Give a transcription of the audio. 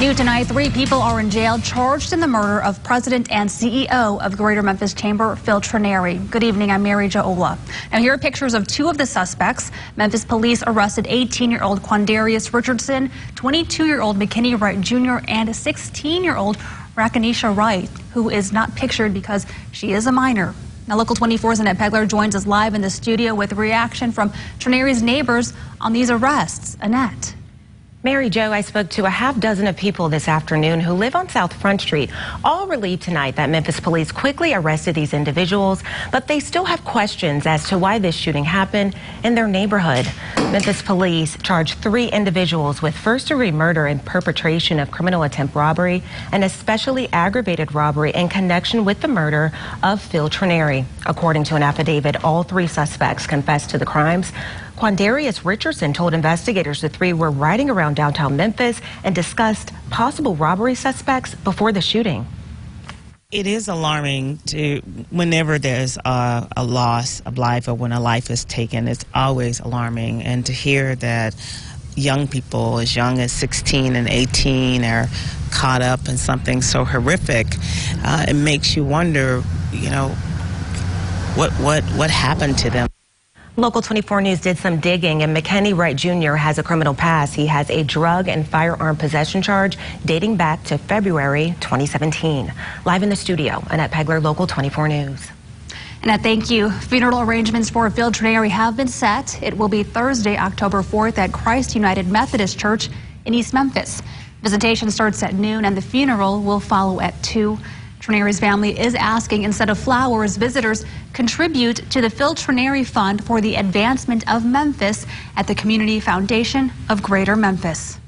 New tonight, three people are in jail charged in the murder of President and CEO of Greater Memphis Chamber, Phil Trenary. Good evening, I'm Mary Jo Ola. Now here are pictures of two of the suspects. Memphis police arrested 18-year-old Quandarius Richardson, 22-year-old McKinney Wright Jr., and 16-year-old Rakanisha Wright, who is not pictured because she is a minor. Now, Local 24's Annette Pegler joins us live in the studio with reaction from Trenary's neighbors on these arrests. Annette. Mary Jo, I spoke to a half dozen of people this afternoon who live on South Front Street, all relieved tonight that Memphis police quickly arrested these individuals, but they still have questions as to why this shooting happened in their neighborhood. Memphis police charged three individuals with first-degree murder and perpetration of criminal attempt robbery and especially aggravated robbery in connection with the murder of Phil Trenary. According to an affidavit, all three suspects confessed to the crimes. Quandarius Richardson told investigators the three were riding around downtown Memphis and discussed possible robbery suspects before the shooting. It is alarming to whenever there's a, a, loss of life or when a life is taken. It's always alarming, and to hear that young people as young as 16 and 18 are caught up in something so horrific, uh, it makes you wonder, you know, what what what happened to them. Local 24 News did some digging, and McKinney Wright Jr. has a criminal past. He has a drug and firearm possession charge dating back to February 2017. Live in the studio, Annette Pegler, Local 24 News. Annette, thank you. Funeral arrangements for Phil Trenary have been set. It will be Thursday, October 4th at Christ United Methodist Church in East Memphis. Visitation starts at noon, and the funeral will follow at 2. Trenary's family is asking instead of flowers, visitors contribute to the Phil Trenary Fund for the Advancement of Memphis at the Community Foundation of Greater Memphis.